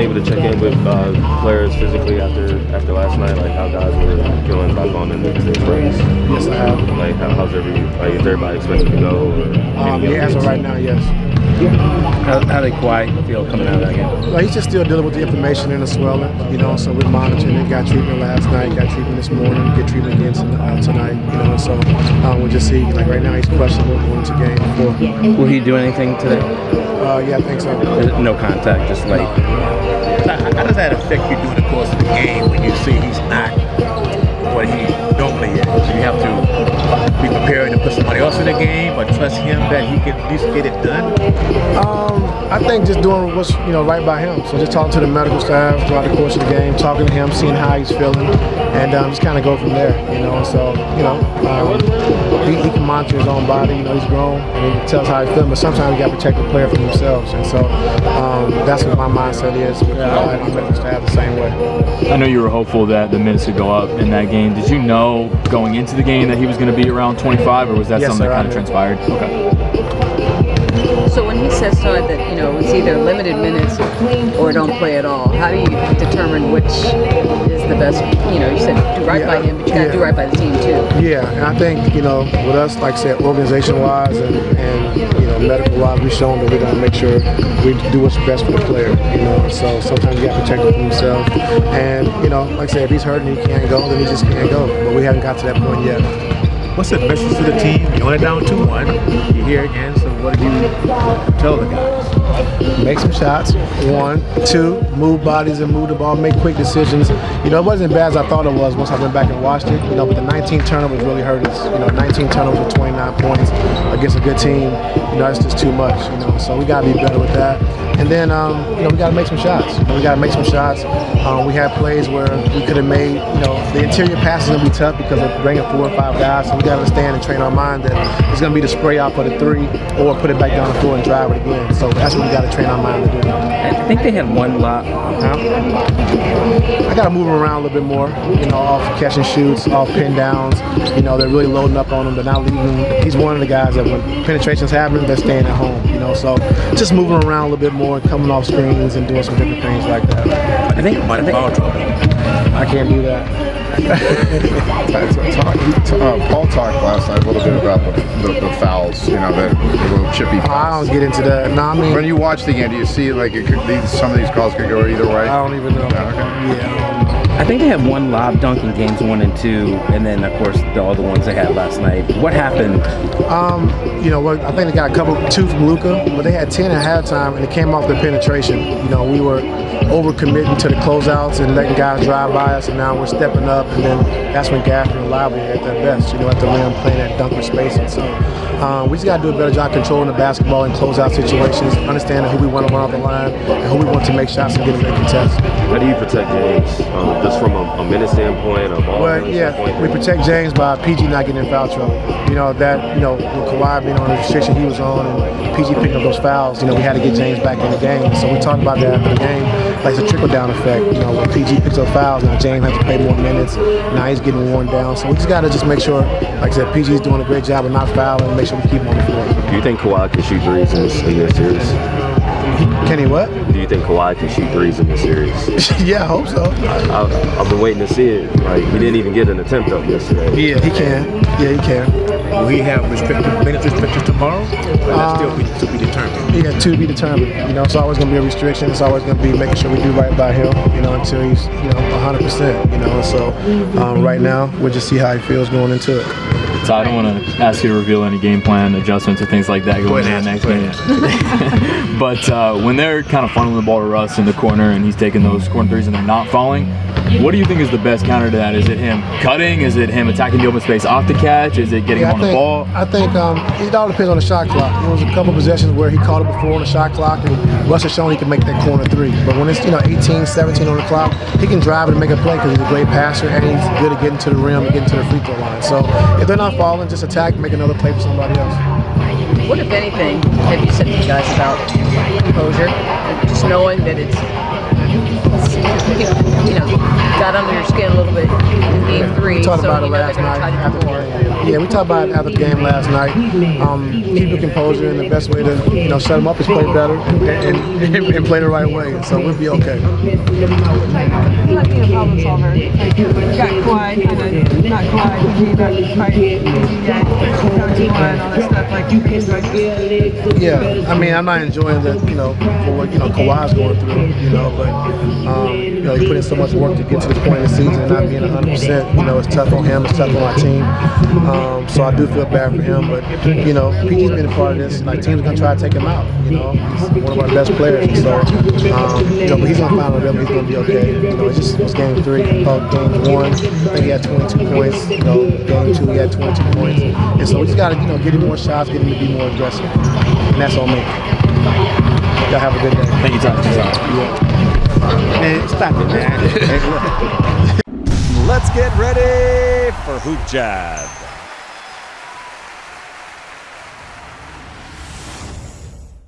able to check in with uh, players physically after after last night? Like how guys were feeling back on in the sprints? Yes, I have. Like how, how's every like is everybody expected to go? Or Um, yeah, as of right now, yes. How, how did Kawhi feel coming out of that game? Well, he's just still dealing with the inflammation and the swelling, you know. So we're monitoring it. Got treatment last night. Got treatment this morning. Get treatment again uh, tonight, you know. So um, we'll just see. Like right now, he's questionable going to game four. Will he do anything today? Uh, yeah, I think so. No contact, just like. How, how does that affect you during the course of the game when you see he's that he could at least get it done? Um, I think just doing what's you know right by him. So just talking to the medical staff throughout the course of the game, talking to him, seeing how he's feeling, and um, just kind of go from there. You know, so you know, um, he, he can monitor his own body. You know, he's grown and he tells how he's feeling. But sometimes you got to protect the player from themselves, and so um, that's what my mindset is. With uh, my medical staff the same way. I know you were hopeful that the minutes would go up in that game. Did you know going into the game that he was going to be around 25, or was that Yes, something sir, that I kind of did. transpired? Okay. So when he says so that you know it's either limited minutes or don't play at all, how do you determine which is the best? You know, you said do right by him, but you got to yeah. do right by the team too. Yeah, and I think you know with us, like I said, organization-wise and, and you know medical-wise, we've shown that we're gonna make sure we do what's best for the player. You know, so sometimes you got to protect him from himself. And you know, like I said, if he's hurting, he can't go, then he just can't go. But we haven't got to that point yet. What's the message to the team? You're only down 2 1. You're here again, so what do you tell the guys? Make some shots. One, two, move bodies and move the ball. Make quick decisions. You know, it wasn't as bad as I thought it was once I went back and watched it. You know, but the 19 turnovers really hurt us. You know, 19 turnovers with 29 points against a good team. You know, that's just too much. You know, so we got to be better with that. And then, um, you know, we got to make some shots. You know, we got to make some shots. Um, we had plays where we could have made, you know, the interior passes going to be tough because of bringing four or five guys. So we got to understand and train our mind that it's going to be the spray out for the three or put it back down the floor and drive it again. So that's what we got to train our mind to do. I think they had one lot. I got to move him around a little bit more, you know, off catch and shoots, off pin downs. You know, they're really loading up on him. They're not leaving him. He's one of the guys that when penetrations happen, they're staying at home, you know. So just moving around a little bit more, coming off screens and doing some different things like that. I think. About I think foul trouble. I can't do that. Uh, Paul talked last night a little bit about the, the, the fouls, you know, the, the little chippy I fouls. don't get into that. No, I mean, When you watch the game, do you see like it could, these, some of these calls could go either way? I don't even know. Okay. Yeah. Think they had one lob dunk in games one and two, and then of course all the ones they had last night. What happened? Um, you know, I think they got a couple, two from Luka, but they had 10 at halftime, and it came off the penetration. You know, we were overcommitting to the closeouts and letting guys drive by us, and now we're stepping up, and then that's when Gafford and Lively at their best, you know, at the rim playing that dunker spacing. So um, we just got to do a better job controlling the basketball in closeout situations, understanding who we want to run off the line and who we want to make shots and get them in the contest. How do you protect James? Um, just from a, a minute standpoint, a ball Well, yeah, standpoint? we protect James by PG not getting in foul trouble. You know that you know with Kawhi being on the restriction he was on and PG picking up those fouls. You know we had to get James back in the game. So we talked about that after the game. Like it's a trickle down effect. You know when PG picks up fouls, now James has to play more minutes. Now he's getting worn down. So we just got to just make sure, like I said, PG is doing a great job of not fouling and make sure we keep him on the floor. Do you think Kawhi can shoot threes in this, in this series? Kenny, what? Do you think Kawhi can shoot threes in this series? yeah, I hope so. I, I've been waiting to see it. Like he didn't even get an attempt up yesterday. Yeah, he can. Yeah, he can. Will he have restricted minutes restrictions tomorrow? Or will that still be to be determined? Yeah, to be determined. You know, it's always going to be a restriction. It's always going to be making sure we do right by him. You know, until he's you know 100. percent You know, and so um, right now we'll just see how he feels going into it. So I don't want to ask you to reveal any game plan adjustments or things like that going ahead, into the next ask me, go game. but uh, when they're kind of funneling the ball to Russ in the corner and he's taking those corner threes and they're not falling, what do you think is the best counter to that? Is it him cutting? Is it him attacking the open space off the catch? Is it getting Yeah, him on think, the ball? I think um, it all depends on the shot clock. There was a couple possessions where he caught it before on the shot clock, and Russ has shown he can make that corner three. But when it's you know 18, 17 on the clock, he can drive it and make a play because he's a great passer and he's good at getting to the rim and getting to the free throw line. So if they're not falling, just attack, make another play for somebody else. What, if anything, have you said to the guys about composure? Just knowing that it's, it's you know, got under your skin a little bit in game three. We talked so about it last night going to try after the game. Yeah, we talked about it after the game last night. Um, keep your composure, and the best way to you know shut them up is play better and, and, and, and play the right way. So we'll be okay. not being a problem solver. Like, you got Kawhi, kind of, not Kawhi, PG, but right, PG guy, down to one, all that stuff. Like, you can like, Yeah, I mean, I'm not enjoying the, you know, what, you know, Kawhi's going through, you know, but, um, you know, he put in so much work to get to this point in the season not being 100%, you know, it's tough on him, it's tough on our team. Um, so I do feel bad for him, but, you know, PG's been a part of this. and Like, teams going to try to take him out, you know. He's one of our best players. And so, um, you know, but he's going to find a rhythm. He's going to be okay. You know, it's just it's game three. Uh, game one, I think he had 22 points. You know, game two, he had 22 points. And so we just got to, you know, get him more shots, get him to be more aggressive. And that's on me. Y'all have a good day. Thank you, Tom. Man, stop it, man. Let's get ready for HoopJab.